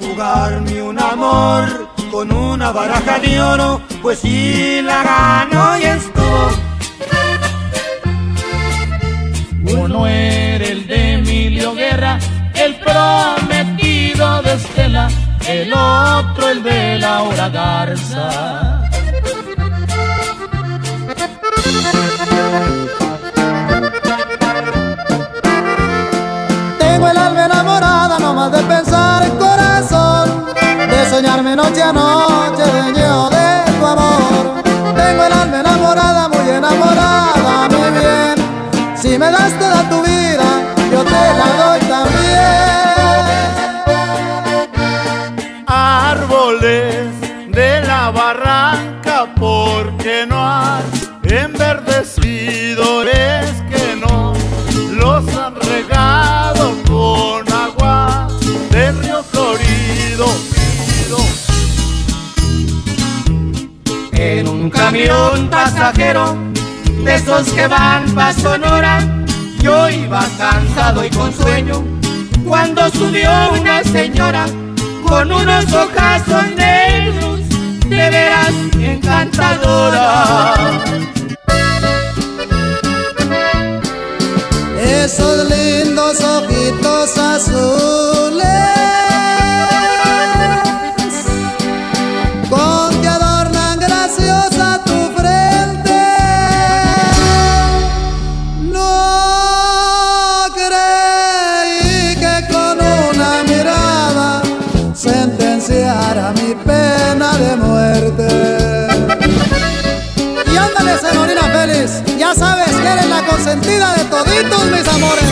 jugarme un amor con una baraja de oro, pues si la gano y estuvo. Uno era el de Emilio Guerra, el prometido de Estela, el otro el de Laura Garza. Noche a noche, dueño de tu amor. Tengo el alma enamorada, muy enamorada, mi bien. Si me das toda tu vida, yo te la doy también. Árboles de la barranca, porque no has enverdecido, es que no los han regado con agua del río Florido. En un camión pasajero, de esos que van pa' Sonora, yo iba cansado y con sueño, cuando subió una señora con unos ojazos negros, de veras encantadora. Esos lindos ojitos azules ya sabes que eres la consentida de toditos mis amores.